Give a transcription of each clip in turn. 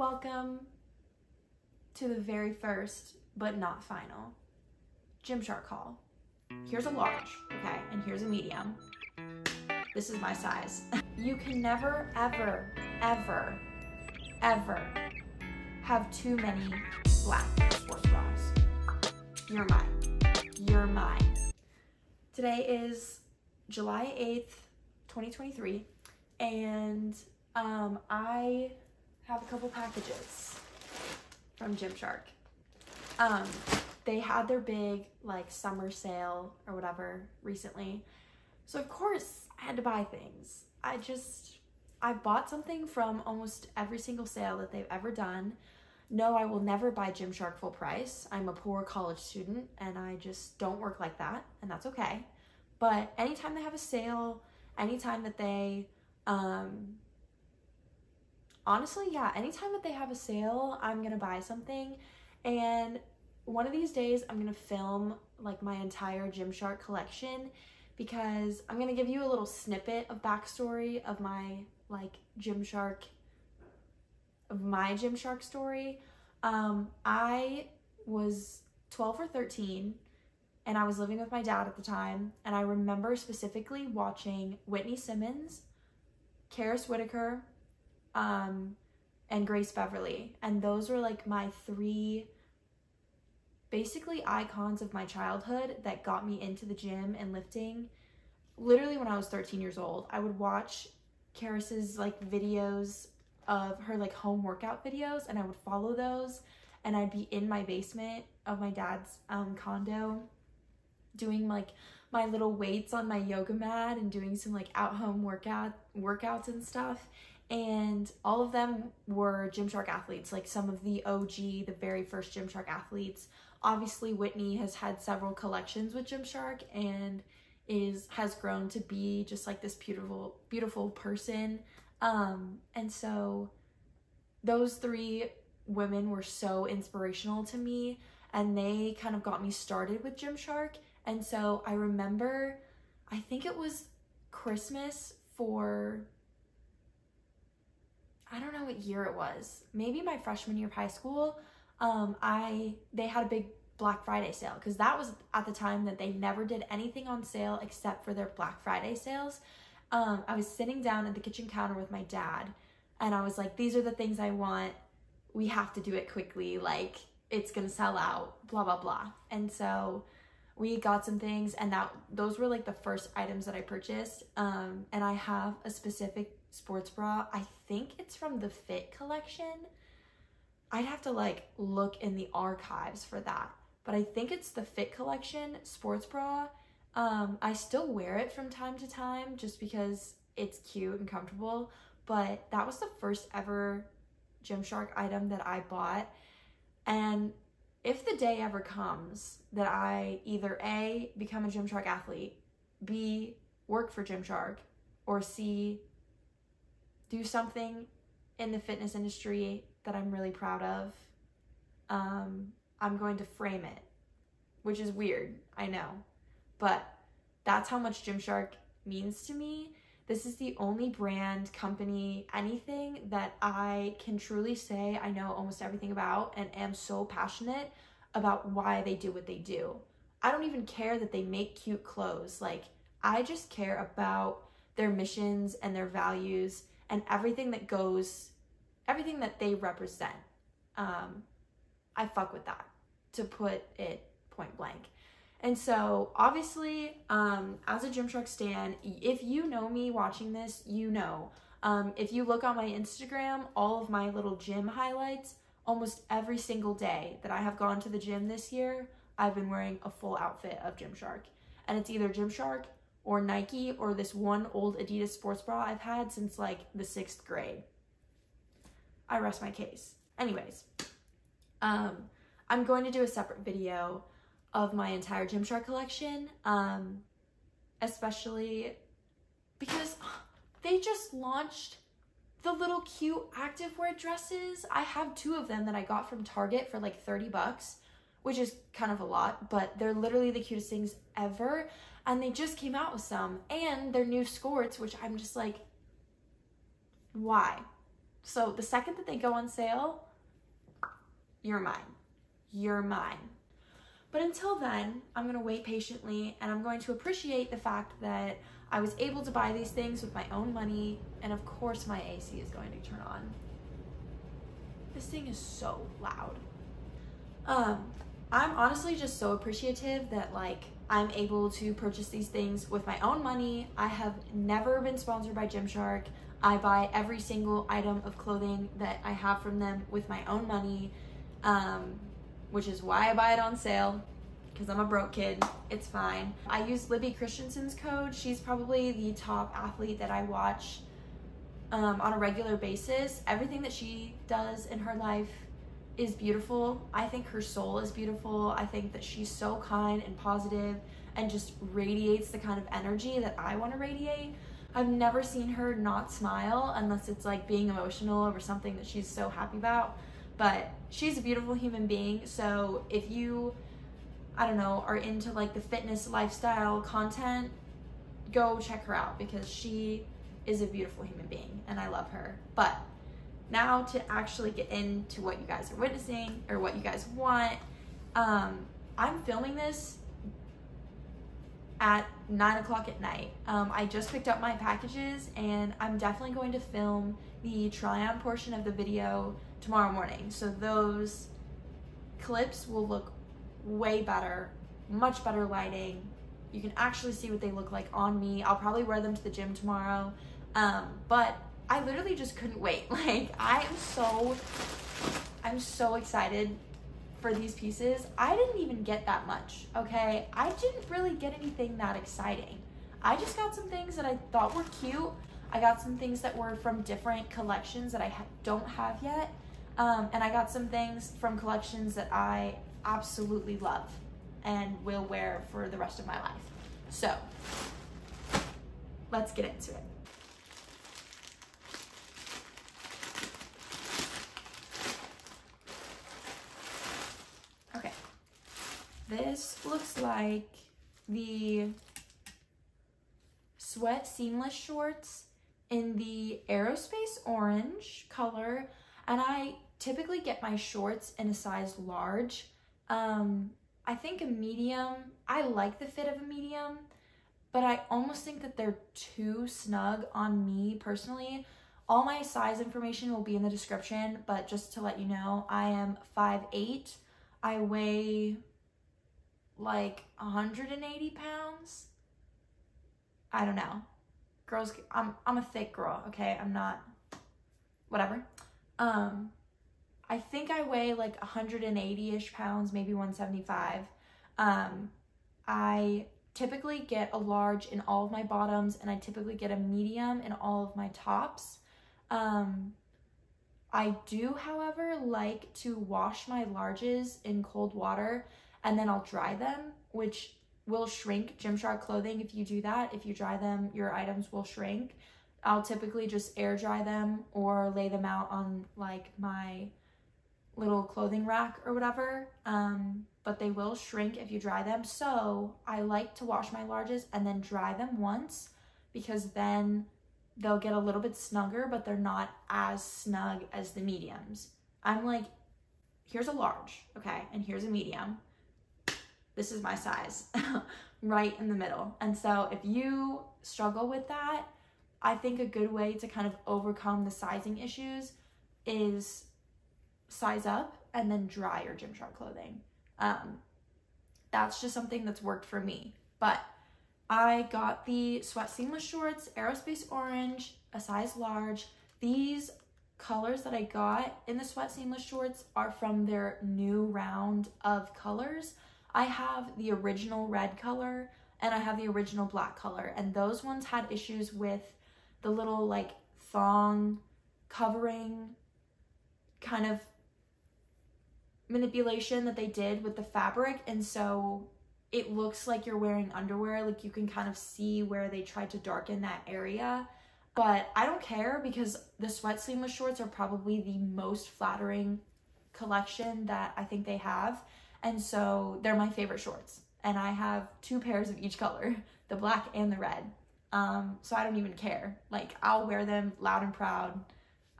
Welcome to the very first, but not final, Gymshark haul. Here's a large, okay, and here's a medium. This is my size. You can never, ever, ever, ever have too many black sports bras. You're mine. You're mine. Today is July 8th, 2023, and um, I have a couple packages from Gymshark. Um, they had their big like summer sale or whatever recently. So of course I had to buy things. I just, I've bought something from almost every single sale that they've ever done. No, I will never buy Gymshark full price. I'm a poor college student and I just don't work like that and that's okay. But anytime they have a sale, anytime that they, um, honestly, yeah, anytime that they have a sale, I'm gonna buy something. And one of these days, I'm gonna film like my entire Gymshark collection because I'm gonna give you a little snippet of backstory of my like Gymshark, of my Gymshark story. Um, I was 12 or 13 and I was living with my dad at the time. And I remember specifically watching Whitney Simmons, Karis Whitaker, um, and Grace Beverley. And those were like my three basically icons of my childhood that got me into the gym and lifting. Literally when I was 13 years old, I would watch Karis's like videos of her like home workout videos and I would follow those and I'd be in my basement of my dad's um, condo doing like my little weights on my yoga mat and doing some like out home workout workouts and stuff and all of them were Gymshark athletes, like some of the OG, the very first Gymshark athletes. Obviously, Whitney has had several collections with Gymshark and is has grown to be just like this beautiful, beautiful person. Um, and so those three women were so inspirational to me and they kind of got me started with Gymshark. And so I remember, I think it was Christmas for I don't know what year it was. Maybe my freshman year of high school. Um, I they had a big Black Friday sale because that was at the time that they never did anything on sale except for their Black Friday sales. Um, I was sitting down at the kitchen counter with my dad, and I was like, "These are the things I want. We have to do it quickly. Like it's gonna sell out. Blah blah blah." And so we got some things, and that those were like the first items that I purchased. Um, and I have a specific sports bra. I think it's from the Fit collection. I'd have to like look in the archives for that. But I think it's the Fit collection sports bra. Um, I still wear it from time to time just because it's cute and comfortable. But that was the first ever Gymshark item that I bought. And if the day ever comes that I either A, become a Gymshark athlete, B, work for Gymshark, or C, do something in the fitness industry that I'm really proud of, um, I'm going to frame it, which is weird, I know. But that's how much Gymshark means to me. This is the only brand, company, anything that I can truly say I know almost everything about and am so passionate about why they do what they do. I don't even care that they make cute clothes. Like, I just care about their missions and their values and everything that goes, everything that they represent. Um, I fuck with that, to put it point blank. And so, obviously, um, as a Gymshark stan, if you know me watching this, you know. Um, if you look on my Instagram, all of my little gym highlights, almost every single day that I have gone to the gym this year, I've been wearing a full outfit of Gymshark. And it's either Gymshark or Nike or this one old Adidas sports bra I've had since like the sixth grade. I rest my case. Anyways, um, I'm going to do a separate video of my entire Gymshark collection, um, especially because they just launched the little cute activewear dresses. I have two of them that I got from Target for like 30 bucks, which is kind of a lot, but they're literally the cutest things ever and they just came out with some and their new skirts which i'm just like why So the second that they go on sale, you're mine. You're mine. But until then, I'm gonna wait patiently and I'm going to appreciate the fact that I was able to buy these things with my own money, and of course, my AC is going to turn on. This thing is so loud. Um, I'm honestly just so appreciative that, like, I'm able to purchase these things with my own money. I have never been sponsored by Gymshark. I buy every single item of clothing that I have from them with my own money, um, which is why I buy it on sale because I'm a broke kid. It's fine. I use Libby Christensen's code. She's probably the top athlete that I watch um, on a regular basis. Everything that she does in her life is beautiful. I think her soul is beautiful. I think that she's so kind and positive and just radiates the kind of energy that I want to radiate. I've never seen her not smile unless it's like being emotional over something that she's so happy about. But she's a beautiful human being. So if you I don't know, are into like the fitness lifestyle content, go check her out because she is a beautiful human being and I love her. But now to actually get into what you guys are witnessing or what you guys want, um, I'm filming this at nine o'clock at night. Um, I just picked up my packages and I'm definitely going to film the try on portion of the video tomorrow morning. So those clips will look way better, much better lighting. You can actually see what they look like on me. I'll probably wear them to the gym tomorrow. Um, but I literally just couldn't wait. Like I am so, I'm so excited for these pieces. I didn't even get that much, okay? I didn't really get anything that exciting. I just got some things that I thought were cute. I got some things that were from different collections that I ha don't have yet. Um, and I got some things from collections that I absolutely love and will wear for the rest of my life. So let's get into it. Okay, this looks like the sweat seamless shorts in the aerospace orange color and I typically get my shorts in a size large um, I think a medium, I like the fit of a medium, but I almost think that they're too snug on me personally. All my size information will be in the description, but just to let you know, I am 5'8". I weigh like 180 pounds. I don't know. Girls, I'm, I'm a thick girl, okay? I'm not, whatever. Um, I think I weigh like 180-ish pounds, maybe 175. Um, I typically get a large in all of my bottoms and I typically get a medium in all of my tops. Um, I do, however, like to wash my larges in cold water and then I'll dry them, which will shrink Gymshark clothing if you do that. If you dry them, your items will shrink. I'll typically just air dry them or lay them out on like my little clothing rack or whatever, um, but they will shrink if you dry them. So I like to wash my larges and then dry them once because then they'll get a little bit snugger, but they're not as snug as the mediums. I'm like, here's a large, okay, and here's a medium. This is my size, right in the middle. And so if you struggle with that, I think a good way to kind of overcome the sizing issues is size up and then dry your gym Gymshark clothing. Um, that's just something that's worked for me. But I got the sweat seamless shorts, aerospace orange, a size large. These colors that I got in the sweat seamless shorts are from their new round of colors. I have the original red color and I have the original black color. And those ones had issues with the little like thong covering kind of manipulation that they did with the fabric. And so it looks like you're wearing underwear. Like you can kind of see where they tried to darken that area. But I don't care because the sweat seamless shorts are probably the most flattering collection that I think they have and so they're my favorite shorts and I have two pairs of each color the black and the red um, so I don't even care like I'll wear them loud and proud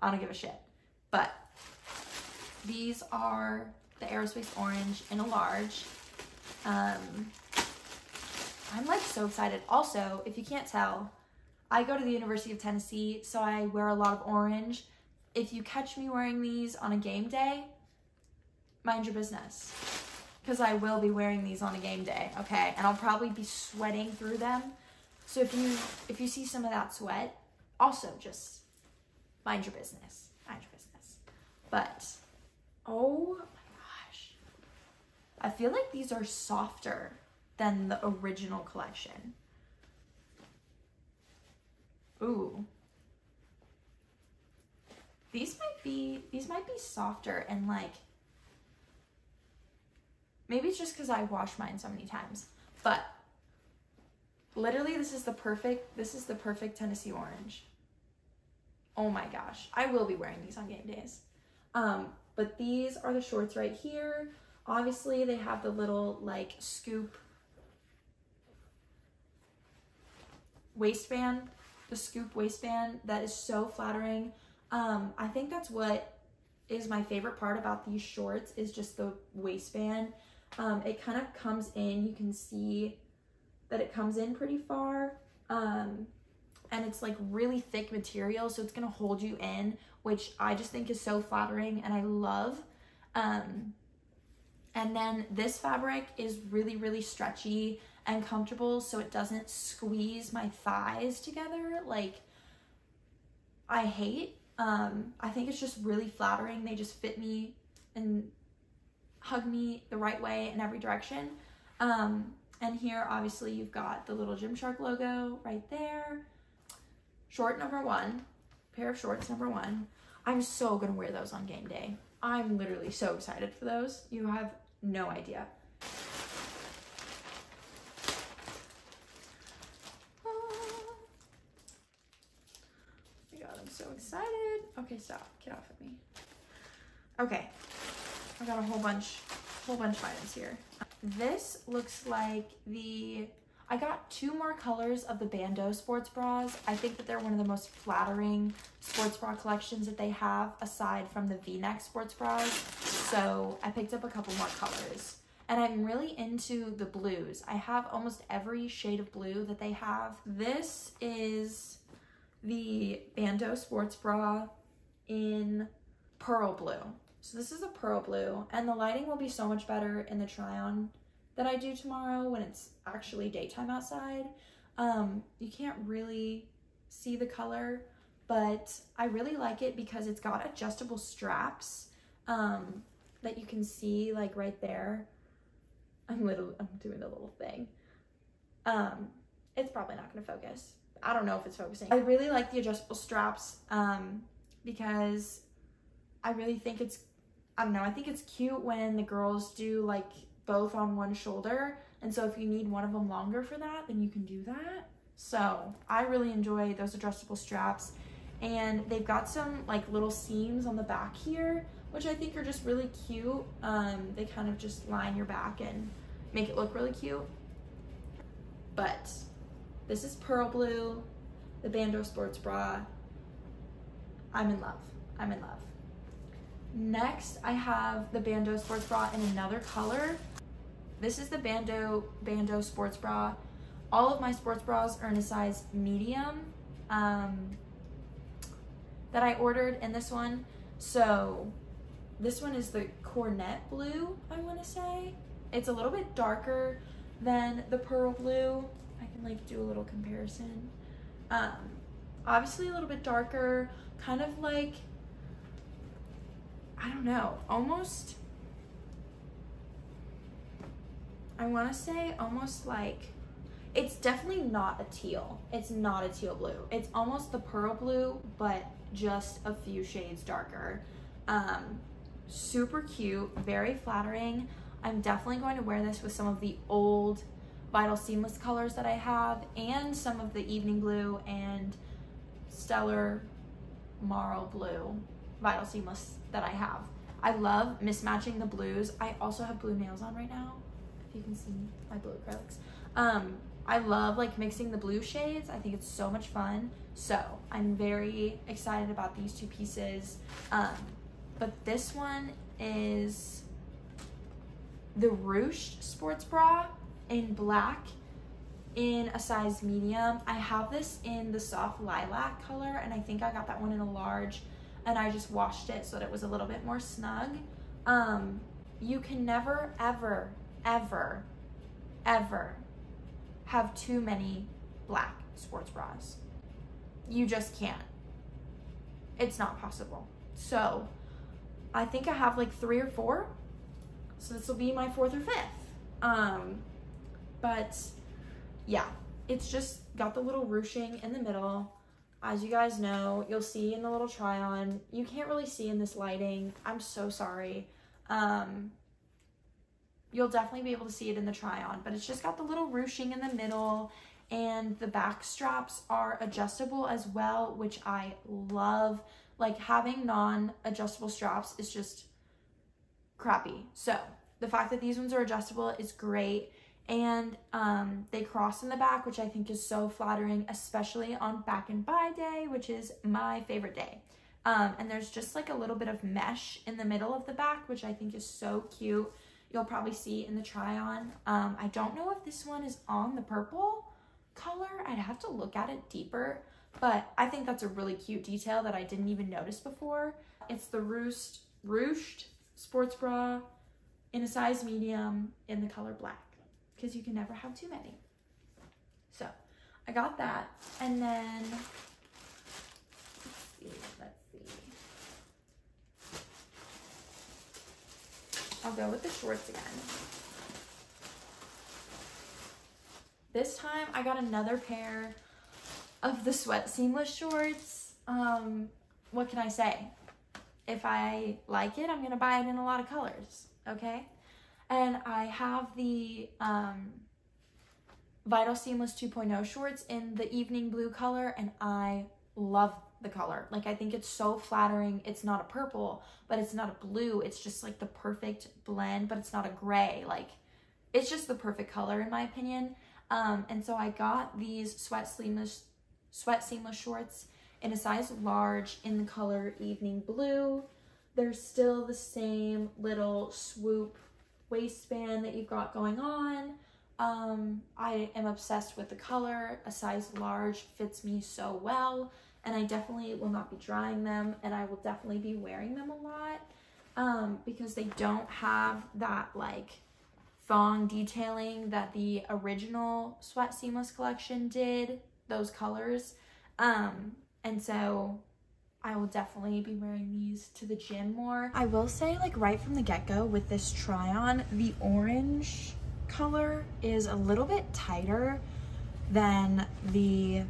I don't give a shit. But these are the aerospace orange in a large. Um, I'm like so excited. Also, if you can't tell, I go to the University of Tennessee, so I wear a lot of orange. If you catch me wearing these on a game day, mind your business. Because I will be wearing these on a game day, okay? And I'll probably be sweating through them. So if you if you see some of that sweat, also just mind your business. Mind your business. But oh my gosh. I feel like these are softer than the original collection. Ooh. These might be these might be softer and like maybe it's just because I wash mine so many times. But literally this is the perfect this is the perfect Tennessee orange. Oh my gosh. I will be wearing these on game days. Um, but these are the shorts right here. Obviously they have the little like scoop waistband, the scoop waistband that is so flattering. Um, I think that's what is my favorite part about these shorts is just the waistband. Um, it kind of comes in, you can see that it comes in pretty far. Um, and it's like really thick material, so it's gonna hold you in, which I just think is so flattering and I love. Um, and then this fabric is really, really stretchy and comfortable so it doesn't squeeze my thighs together like I hate. Um, I think it's just really flattering. They just fit me and hug me the right way in every direction. Um, and here, obviously, you've got the little Gymshark logo right there. Short number one, pair of shorts number one. I'm so gonna wear those on game day. I'm literally so excited for those. You have no idea. Oh my god, I'm so excited. Okay, stop. Get off of me. Okay. I got a whole bunch, whole bunch of items here. This looks like the, I got two more colors of the Bandeau sports bras. I think that they're one of the most flattering sports bra collections that they have aside from the V-neck sports bras. So I picked up a couple more colors. And I'm really into the blues. I have almost every shade of blue that they have. This is the Bandeau sports bra in pearl blue. So this is a pearl blue and the lighting will be so much better in the try on that I do tomorrow when it's actually daytime outside. Um, you can't really see the color, but I really like it because it's got adjustable straps um, that you can see like right there. I'm literally, I'm doing the little thing. Um, it's probably not gonna focus, I don't know if it's focusing. I really like the adjustable straps um, because I really think it's, I don't know, I think it's cute when the girls do like both on one shoulder. And so if you need one of them longer for that, then you can do that. So I really enjoy those adjustable straps. And they've got some like little seams on the back here, which I think are just really cute. Um, they kind of just line your back and make it look really cute. But this is Pearl Blue, the Bandeau Sports Bra. I'm in love. I'm in love. Next, I have the Bandeau Sports Bra in another color. This is the Bandeau, Bandeau Sports Bra. All of my sports bras are in a size medium um, that I ordered in this one. So this one is the Cornet Blue, I wanna say. It's a little bit darker than the Pearl Blue I can like do a little comparison. Um, obviously a little bit darker, kind of like, I don't know, almost, I want to say almost like, it's definitely not a teal. It's not a teal blue. It's almost the pearl blue, but just a few shades darker. Um, super cute, very flattering. I'm definitely going to wear this with some of the old Vital Seamless colors that I have and some of the Evening Blue and Stellar Marl Blue Vital Seamless that I have. I love mismatching the blues. I also have blue nails on right now, if you can see my blue acrylics. Um, I love like mixing the blue shades. I think it's so much fun. So I'm very excited about these two pieces. Um, but this one is the Ruched sports bra in black in a size medium. I have this in the soft lilac color and I think I got that one in a large and I just washed it so that it was a little bit more snug. Um, you can never, ever, ever, ever have too many black sports bras. You just can't. It's not possible. So I think I have like three or four. So this will be my fourth or fifth. Um, but yeah, it's just got the little ruching in the middle. As you guys know, you'll see in the little try on, you can't really see in this lighting. I'm so sorry. Um, you'll definitely be able to see it in the try on, but it's just got the little ruching in the middle and the back straps are adjustable as well, which I love. Like having non-adjustable straps is just crappy. So the fact that these ones are adjustable is great and um, they cross in the back, which I think is so flattering, especially on back and by day, which is my favorite day. Um, and there's just like a little bit of mesh in the middle of the back, which I think is so cute. You'll probably see in the try on. Um, I don't know if this one is on the purple color. I'd have to look at it deeper, but I think that's a really cute detail that I didn't even notice before. It's the Roost, Ruched sports bra in a size medium in the color black because you can never have too many. So I got that. And then, let's see, let's see. I'll go with the shorts again. This time I got another pair of the sweat seamless shorts. Um, what can I say? If I like it, I'm gonna buy it in a lot of colors, okay? And I have the um, Vital Seamless 2.0 shorts in the evening blue color and I love the color. Like I think it's so flattering. It's not a purple, but it's not a blue. It's just like the perfect blend, but it's not a gray. Like it's just the perfect color in my opinion. Um, and so I got these sweat seamless, sweat seamless shorts in a size large in the color evening blue. They're still the same little swoop waistband that you've got going on. Um, I am obsessed with the color. A size large fits me so well and I definitely will not be drying them and I will definitely be wearing them a lot um, because they don't have that like thong detailing that the original Sweat Seamless collection did, those colors. Um, and so I will definitely be wearing these to the gym more. I will say like right from the get-go with this try on, the orange color is a little bit tighter than the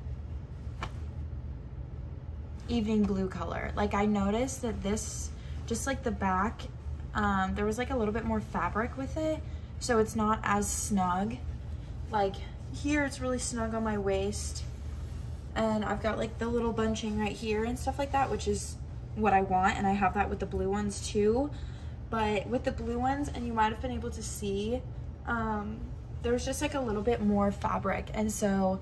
evening blue color. Like I noticed that this, just like the back, um, there was like a little bit more fabric with it. So it's not as snug. Like here it's really snug on my waist and I've got like the little bunching right here and stuff like that, which is what I want. And I have that with the blue ones too. But with the blue ones, and you might have been able to see, um, there's just like a little bit more fabric. And so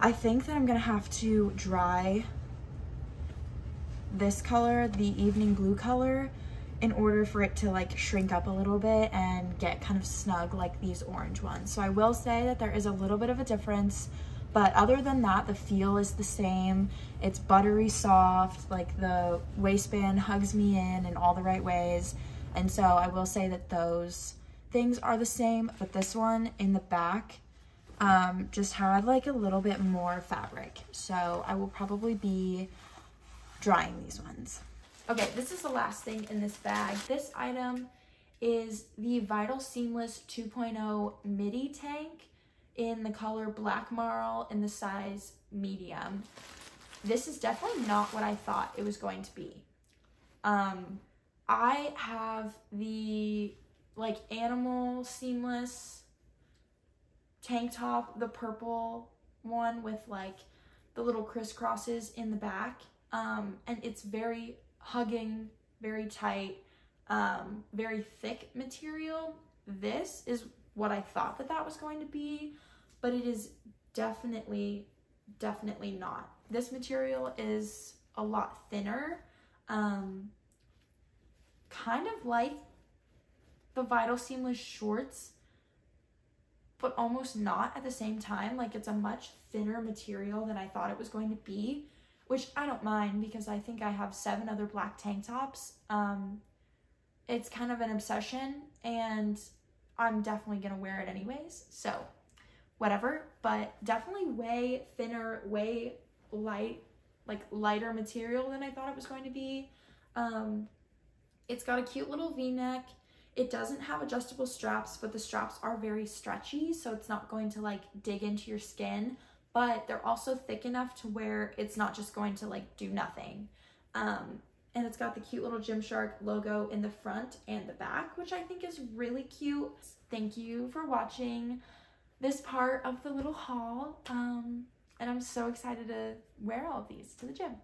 I think that I'm gonna have to dry this color, the evening blue color, in order for it to like shrink up a little bit and get kind of snug like these orange ones. So I will say that there is a little bit of a difference but other than that, the feel is the same. It's buttery soft, like the waistband hugs me in in all the right ways. And so I will say that those things are the same, but this one in the back um, just had like a little bit more fabric. So I will probably be drying these ones. Okay, this is the last thing in this bag. This item is the Vital Seamless 2.0 midi tank in the color Black Marl in the size medium. This is definitely not what I thought it was going to be. Um, I have the like animal seamless tank top, the purple one with like the little crisscrosses in the back. Um, and it's very hugging, very tight, um, very thick material. This is what I thought that that was going to be, but it is definitely, definitely not. This material is a lot thinner, um, kind of like the Vital Seamless shorts, but almost not at the same time. Like it's a much thinner material than I thought it was going to be, which I don't mind because I think I have seven other black tank tops. Um, it's kind of an obsession and I'm definitely to wear it anyways. So whatever, but definitely way thinner, way light, like lighter material than I thought it was going to be. Um, it's got a cute little v-neck. It doesn't have adjustable straps, but the straps are very stretchy, so it's not going to like dig into your skin, but they're also thick enough to where it's not just going to like do nothing. Um, and it's got the cute little Gymshark logo in the front and the back, which I think is really cute. Thank you for watching this part of the little haul. Um, and I'm so excited to wear all of these to the gym.